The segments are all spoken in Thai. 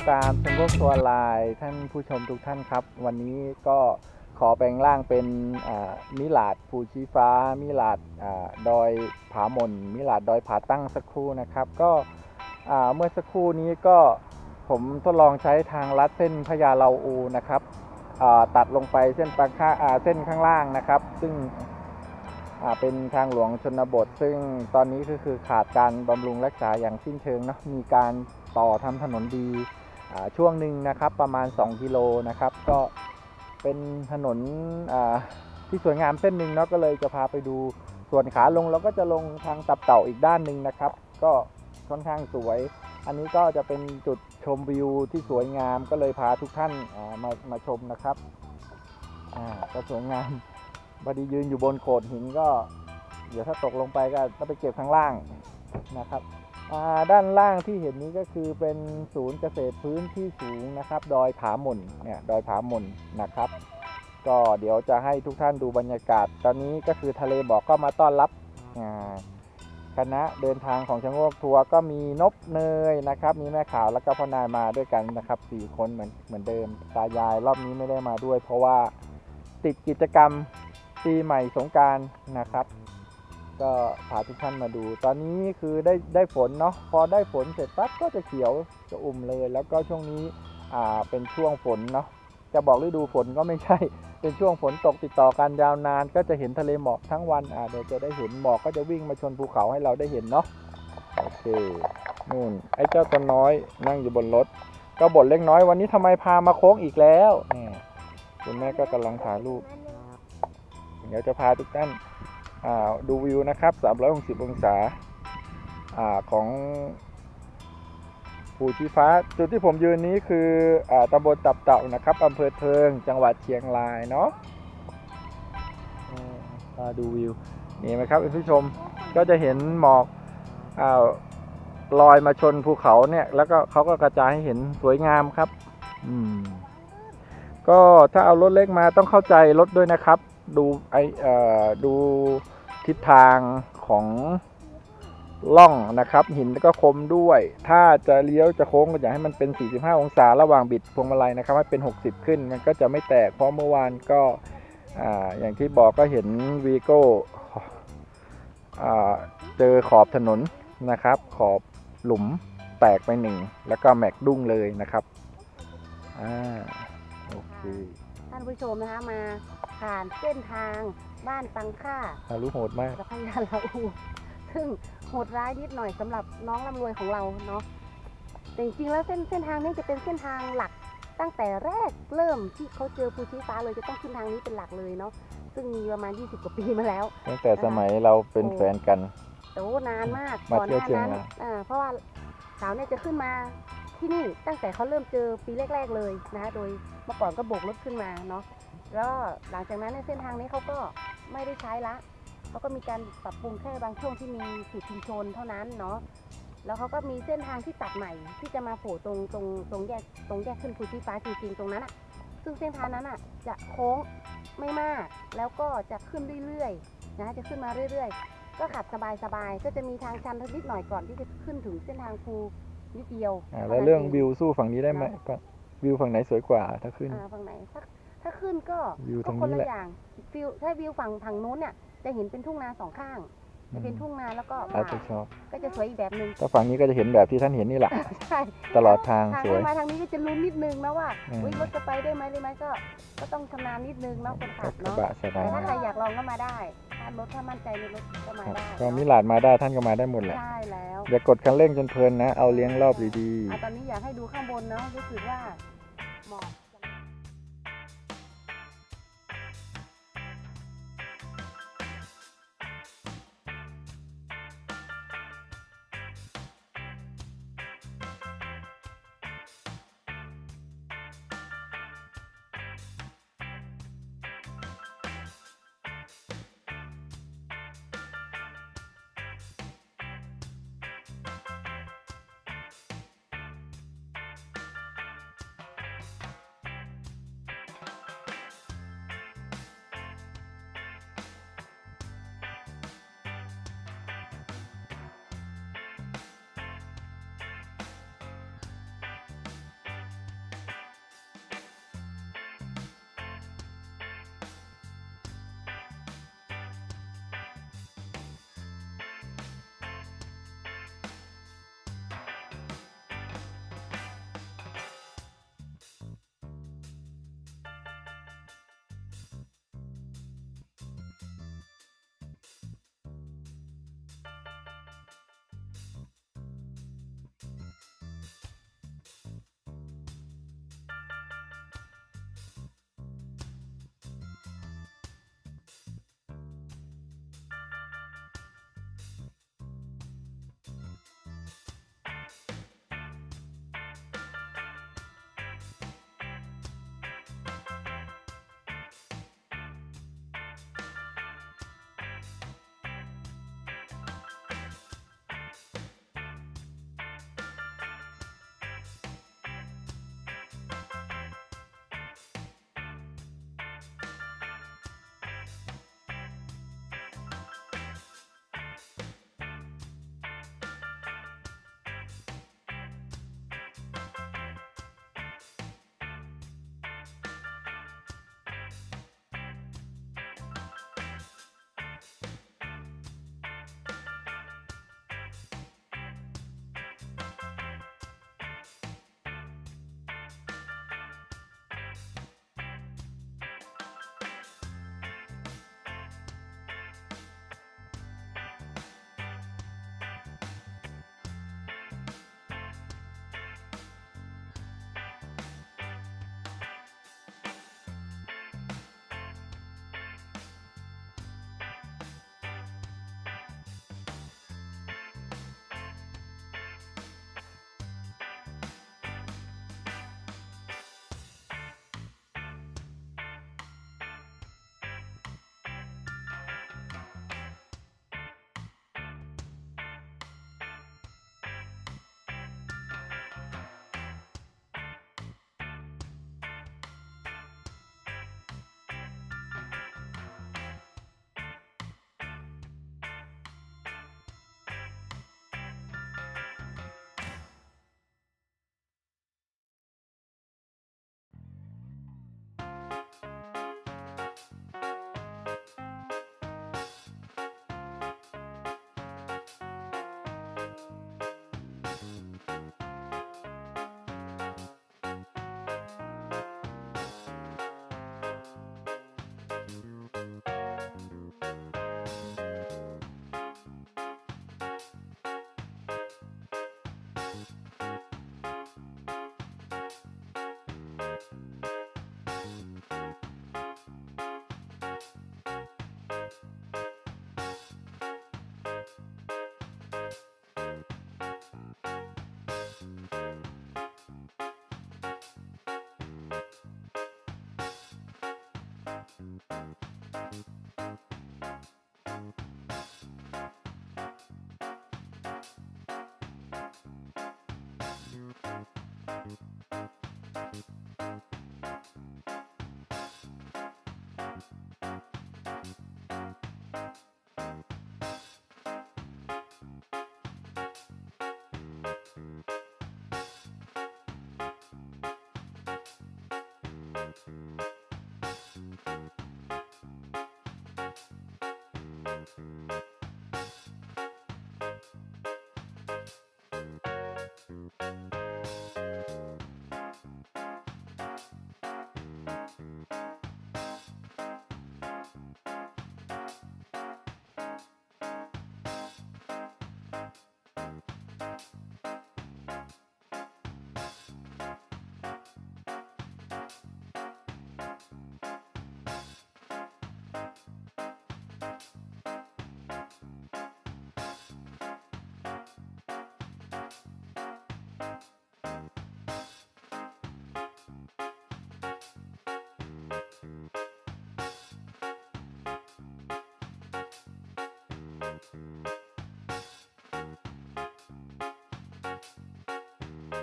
ติดตามชมรมทัวร์ไลน์ท่านผู้ชมทุกท่านครับ วันนี้ก็ขอแปลงร่างเป็นมิลาดภูชีฟ้า มิลาดอดอยผาหมนมิลาดดอยผาตั้งสักครู่นะครับ ก็เมื่อสักครู่นี้ก็ผมทดลองใช้ทางลัดเส้นพญาเลาอูนะครับตัดลงไปเส้นปางค่าเส้นข้างล่างนะครับ ซึ่งเป็นทางหลวงชนบท ซึ่งตอนนี้ก็คือขาดการบำรุงรักษาอย่างสิ้นเชิงเนาะมีการต่อทำถนนดี ช่วงหนึ่งนะครับประมาณ 2 กิโลนะครับ ก็เป็นถนนที่สวยงามเส้นหนึ่งเนาะก็เลยจะพาไปดูส่วนขาลงเราก็จะลงทางตับเต่าอีกด้านหนึ่งนะครับ ก็ค่อนข้างสวย อันนี้ก็จะเป็นจุดชมวิวที่สวยงามก็เลยพาทุกท่านมามาชมนะครับอ่าก็สวยงามพอดียืนอยู่บนโขดหินก็ เดี๋ยวถ้าตกลงไปก็ต้องไปเก็บข้างล่างนะครับ ด้านล่างที่เห็นนี้ก็คือเป็นศูนย์เกษตรพื้นที่สูงนะครับ ดอยผาหม่นเนี่ยดอยผาหม่นนะครับ ก็เดี๋ยวจะให้ทุกท่านดูบรรยากาศ ตอนนี้ก็คือทะเลบอกก็มาต้อนรับคณะเดินทางของชะโงกทัวร์ก็มีนบเนยนะครับ มีแม่ขาวแล้วก็พ่อนายมาด้วยกันนะครับสี่คนเหมือนเหมือนเดิมตายายรอบนี้ไม่ได้มาด้วย เพราะว่าติดกิจกรรมปีใหม่สงการนะครับ ก็พาทุกท่านมาดู ตอนนี้คือได้ได้ฝนเนาะพอได้ฝนเสร็จปั๊บก็จะเขียวจะอุ่มเลย แล้วก็ช่วงนี้อ่าเป็นช่วงฝนเนาะจะบอกฤดูฝนก็ไม่ใช่ เป็นช่วงฝนตกติดต่อกันยาวนาน ก็จะเห็นทะเลหมอกทั้งวันอ่าเดี๋ยวจะได้เห็นหมอกก็จะวิ่งมาชนภูเขาให้เราได้เห็นเนาะโอเคนู่นไอ้เจ้าตัวน้อยนั่งอยู่บนรถ ก็บ่นเล็กน้อยวันนี้ทำไมพามาโค้งอีกแล้วเนี่ยคุณแม่ก็กำลังถ่ายรูปเดี๋ยวจะพาทุกท่าน ดูวิวนะครับ 360 องศาอาของภูชีฟ้า จุดที่ผมยืนนี้คืออตำบลตับเต่านะครับอำเภอเทิง จังหวัดเชียงรายเนาะดูวิว นี่ไหมครับคุณผู้ชม ก็จะเห็นหมอกอลอยมาชนภูเขาเนี่ย แล้วก็เขาก็กระจายให้เห็นสวยงามครับ อืม ก็ถ้าเอารถเล็กมาต้องเข้าใจรถด้วยนะครับ ดูไอดูทิศทางของล่องนะครับ หินก็คมด้วย ถ้าจะเลี้ยวจะโค้งก็อยากให้มันเป็น 45 องศาระหว่างบิดพวงมาลัยนะครับให้เป็น 60 ขึ้นมันก็จะไม่แตกเพราะเมื่อวานก็ออย่างที่บอกก็เห็นวีโก้เจอขอบถนนนะครับ ขอบหลุมแตกไปหนึ่งแล้วก็แม็กดุ้งเลยนะครับอ่าโอเค ท่านผู้ชมนะคะมาผ่านเส้นทางบ้านตังค่าฮารุโหดมากและพยาลาอูซึ่งโหดร้ายนิดหน่อยสำหรับน้องลำรวยของเราเนาะแต่จริงๆแล้วเส้นเส้นทางนี้จะเป็นเส้นทางหลักตั้งแต่แรกเริ่มที่เขาเจอภูชีฟ้าเลยจะต้องขึ้นทางนี้เป็นหลักเลยเนาะซึ่งมีประมาณ 20 กว่าปีมาแล้ว ตั้งแต่สมัยเราเป็นแฟนกันโอ้นานมากมาก่อนหเที่ยวน้าเชียงนั้นรายอ่าเพราะว่าสาวเนี่ยจะขึ้นมา ที่นี่ตั้งแต่เขาเริ่มเจอปีแรก ๆเลยนะคะโดยเมื่อก่อนก็โบกรถขึ้นมาเนาะแล้วหลังจากนั้นในเส้นทางนี้เขาก็ไม่ได้ใช้ละเขาก็มีการปรับปรุงแค่บางช่วงที่มีขีดชุมชนเท่านั้นเนาะแล้วเขาก็มีเส้นทางที่ตัดใหม่ที่จะมาโผล่ตรงตรงตรงแยกตรงแยกขึ้นภูชีฟ้าจริงๆตรงนั้นอะซึ่งเส้นทางนั้นอะจะโค้งไม่มาก แล้วก็จะขึ้นเรื่อยๆนะจะขึ้นมาเรื่อยๆ ก็ขับสบายๆก็จะมีทางชันนิดหน่อยก่อนที่จะขึ้นถึงเส้นทางภู นิดเดียวอ่าแล้วเรื่องวิวสู้ฝั่งนี้ได้ไหมก็วิวฝั่งไหนสวยกว่าถ้าขึ้นอ่าฝั่งไหนถ้าถ้าขึ้นก็วิวก็ทางคนนี้ละแหละอย่างวิวถ้าวิวฝั่งทางนู้นเนี่ยจะเห็นเป็นทุ่งนาสองข้างอืจะมเป็นทุ่งนาแล้วก็อาจป่าจะชอบก็จะสวยอีกแบบหนึ่งถ้าฝั่งนี้ก็จะเห็นแบบที่ท่านเห็นนี่แหละใช่ตลอดทางทางสวยมาทางนี้ก็จะลุ้นนิดนึงนะว่าอืมอุ๊ยรถจะไปได้ไหมได้ไหมก็ ก็ต้องชำนาญนิดนึงเนาะคนขับกระเนาะบะสบาแต่ยถ้าใครอยากลองก็มาได้ ถ้ารถถ้ามั่นใจในรถก็มาครับได้ก็มิเนาะลาดมาได้ท่านก็มาได้หมดแหละใช่แล้วอย่ากดคันเร่งจนเพลินนะ เอาเลี้ยงรอบดีอะตอนนี้อยากให้ดูข้างบนเนาะรู้สึกว่าหมอก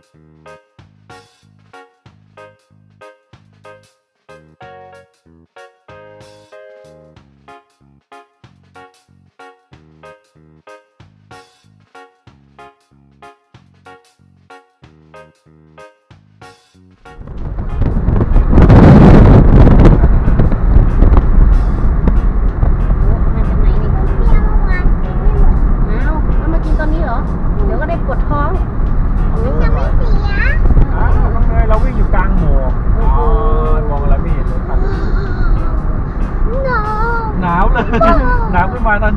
Thank you. หน